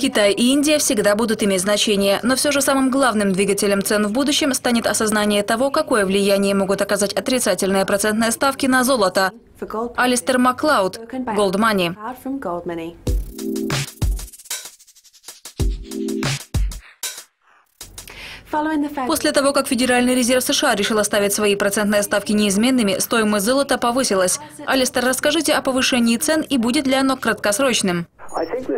Китай и Индия всегда будут иметь значение, но все же самым главным двигателем цен в будущем станет осознание того, какое влияние могут оказать отрицательные процентные ставки на золото. Алистер Маклауд, Gold Money. После того, как Федеральный резерв США решил оставить свои процентные ставки неизменными, стоимость золота повысилась. Алистер, расскажите о повышении цен и будет ли оно краткосрочным?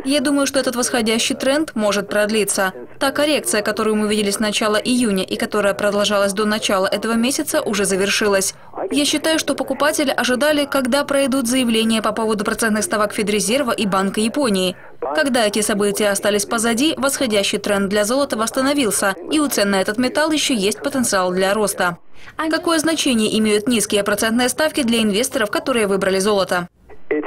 Я думаю, что этот восходящий тренд может продлиться. Та коррекция, которую мы видели с начала июня и которая продолжалась до начала этого месяца, уже завершилась. Я считаю, что покупатели ожидали, когда пройдут заявления по поводу процентных ставок Федрезерва и Банка Японии. Когда эти события остались позади, восходящий тренд для золота восстановился, и у цен на этот металл еще есть потенциал для роста. Какое значение имеют низкие процентные ставки для инвесторов, которые выбрали золото?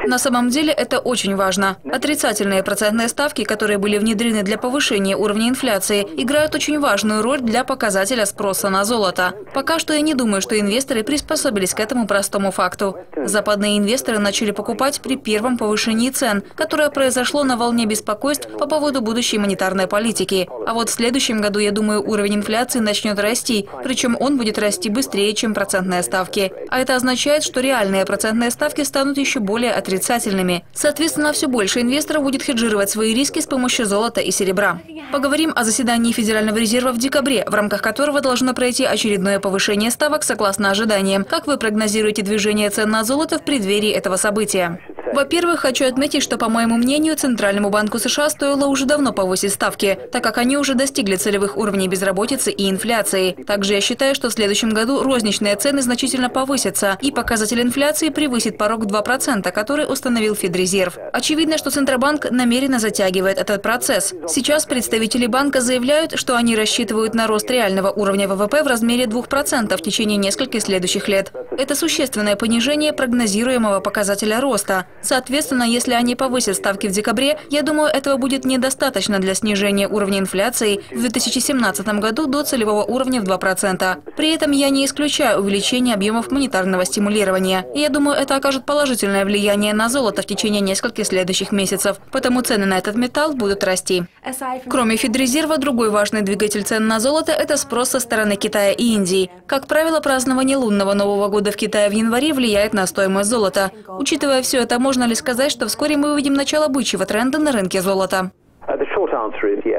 На самом деле это очень важно. Отрицательные процентные ставки, которые были внедрены для повышения уровня инфляции, играют очень важную роль для показателя спроса на золото. Пока что я не думаю, что инвесторы приспособились к этому простому факту. Западные инвесторы начали покупать при первом повышении цен, которое произошло на волне беспокойств по поводу будущей монетарной политики. А вот в следующем году, я думаю, уровень инфляции начнет расти, причем он будет расти быстрее, чем процентные ставки. А это означает, что реальные процентные ставки станут еще более более отрицательными. Соответственно, все больше инвесторов будет хеджировать свои риски с помощью золота и серебра. Поговорим о заседании Федерального резерва в декабре, в рамках которого должно пройти очередное повышение ставок согласно ожиданиям. Как вы прогнозируете движение цен на золото в преддверии этого события? Во-первых, хочу отметить, что, по моему мнению, Центральному банку США стоило уже давно повысить ставки, так как они уже достигли целевых уровней безработицы и инфляции. Также я считаю, что в следующем году розничные цены значительно повысятся, и показатель инфляции превысит порог 2%, который установил Федрезерв. Очевидно, что Центробанк намеренно затягивает этот процесс. Сейчас представители банка заявляют, что они рассчитывают на рост реального уровня ВВП в размере 2% в течение нескольких следующих лет. Это существенное понижение прогнозируемого показателя роста. Соответственно, если они повысят ставки в декабре, я думаю, этого будет недостаточно для снижения уровня инфляции в 2017 году до целевого уровня в 2%. При этом я не исключаю увеличение объемов монетарного стимулирования. И я думаю, это окажет положительное влияние на золото в течение нескольких следующих месяцев, потому цены на этот металл будут расти. Кроме Федрезерва, другой важный двигатель цен на золото – это спрос со стороны Китая и Индии. Как правило, празднование лунного Нового года в Китае в январе влияет на стоимость золота. Учитывая все это, можно ли сказать, что вскоре мы увидим начало бычьего тренда на рынке золота?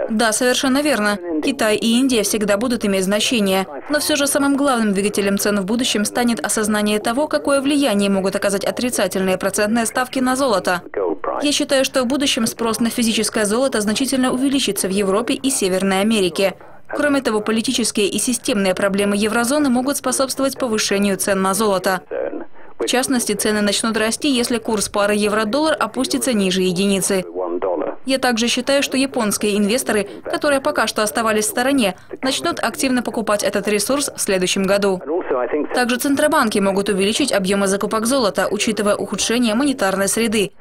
Да, совершенно верно. Китай и Индия всегда будут иметь значение. Но все же самым главным двигателем цен в будущем станет осознание того, какое влияние могут оказать отрицательные процентные ставки на золото. Я считаю, что в будущем спрос на физическое золото значительно увеличится в Европе и Северной Америке. Кроме того, политические и системные проблемы еврозоны могут способствовать повышению цен на золото. В частности, цены начнут расти, если курс пары евро-доллар опустится ниже единицы. Я также считаю, что японские инвесторы, которые пока что оставались в стороне, начнут активно покупать этот ресурс в следующем году. Также центробанки могут увеличить объемы закупок золота, учитывая ухудшение монетарной среды.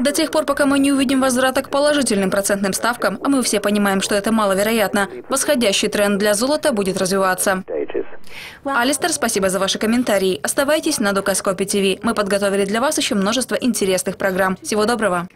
До тех пор, пока мы не увидим возврата к положительным процентным ставкам, а мы все понимаем, что это маловероятно, восходящий тренд для золота будет развиваться. Алистер, спасибо за ваши комментарии. Оставайтесь на Дукаскопе ТВ. Мы подготовили для вас еще множество интересных программ. Всего доброго.